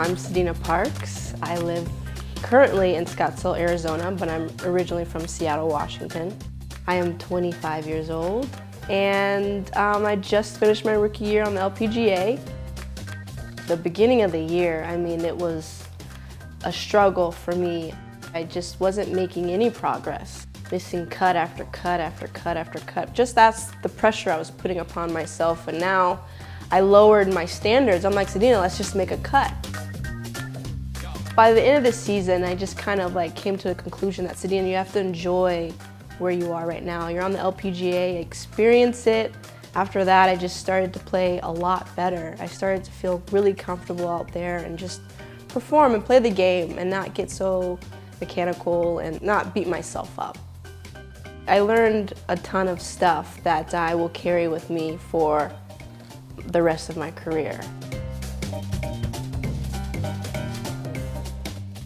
I'm Sadena Parks. I live currently in Scottsdale, Arizona, but I'm originally from Seattle, Washington. I am 25 years old and um, I just finished my rookie year on the LPGA. The beginning of the year, I mean, it was a struggle for me. I just wasn't making any progress. Missing cut after cut after cut after cut. Just that's the pressure I was putting upon myself and now I lowered my standards. I'm like, Sadena, let's just make a cut. By the end of the season, I just kind of like came to the conclusion that Sadena, you have to enjoy where you are right now. You're on the LPGA, experience it. After that, I just started to play a lot better. I started to feel really comfortable out there and just perform and play the game and not get so mechanical and not beat myself up. I learned a ton of stuff that I will carry with me for the rest of my career.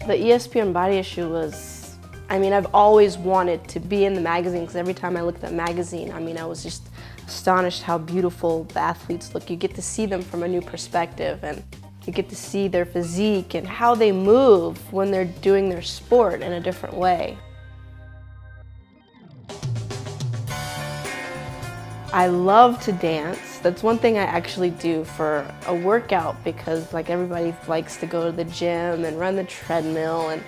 The ESPN body issue was, I mean, I've always wanted to be in the magazine because every time I looked at magazine, I mean, I was just astonished how beautiful the athletes look. You get to see them from a new perspective and you get to see their physique and how they move when they're doing their sport in a different way. I love to dance. That's one thing I actually do for a workout because like everybody likes to go to the gym and run the treadmill and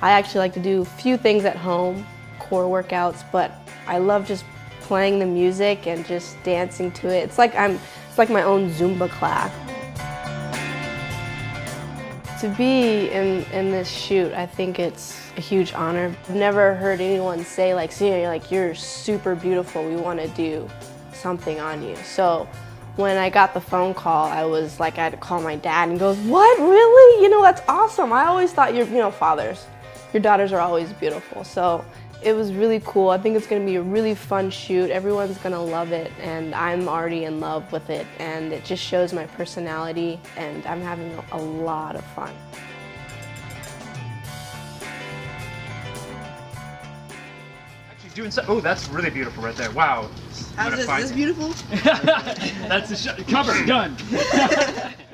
I actually like to do a few things at home, core workouts, but I love just playing the music and just dancing to it. It's like I'm it's like my own Zumba class. To be in, in this shoot, I think it's a huge honor. I've never heard anyone say like, see, like you're super beautiful, we want to do something on you. So when I got the phone call, I was like, I had to call my dad and goes, what, really? You know, that's awesome. I always thought your, you know, fathers, your daughters are always beautiful. So it was really cool. I think it's gonna be a really fun shoot. Everyone's gonna love it and I'm already in love with it and it just shows my personality and I'm having a lot of fun. Doing so. Oh, that's really beautiful right there. Wow. How's this? Is this beautiful? that's the. Cover. Done.